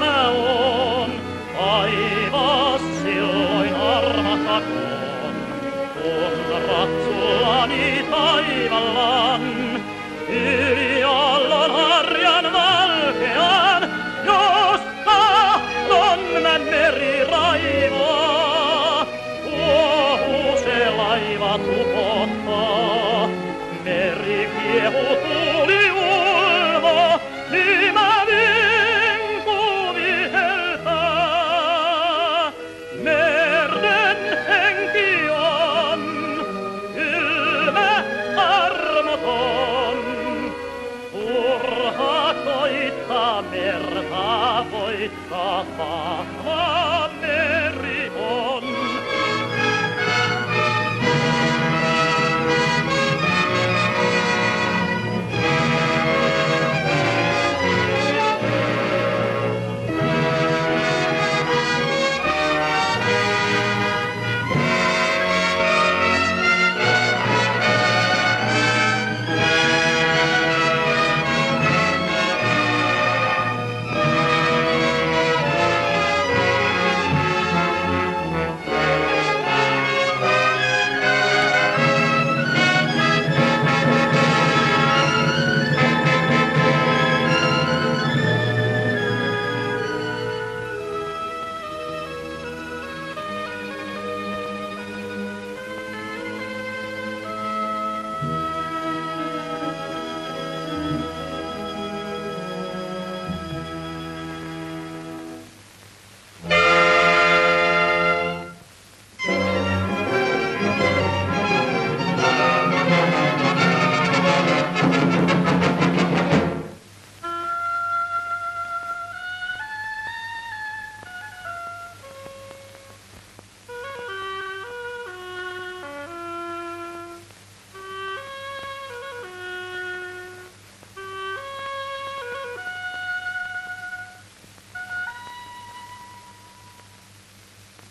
tämä on. Taivas silloin armahtakoon, kun ratsullani taivallaan. Yli allon harjan valkean, jos tahdon mä meri raivaa. Kuohu se laiva tupottaa, meri kiehu merta voi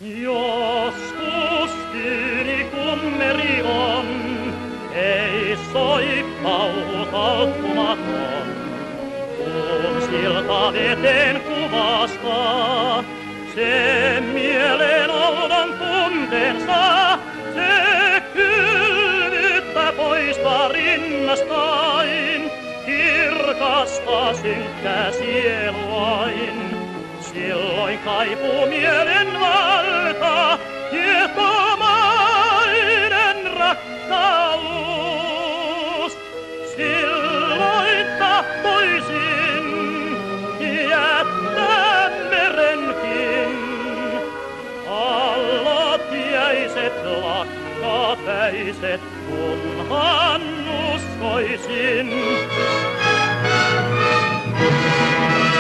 Joskus tyyni kummeri on, ei soi pauhu talttumaton. Kun silta veteen kuvastaa, se mieleen oudon tunteensa, se kylvyttä poista rinnastain, kirkasta synkkää sieluain. Silloin kaipuu mielen valta, kietomainen rakkaus. Silloin tahtoisin jättää merenkin. Allotjäiset lakkapäiset, kunhan uskoisin. Thank you.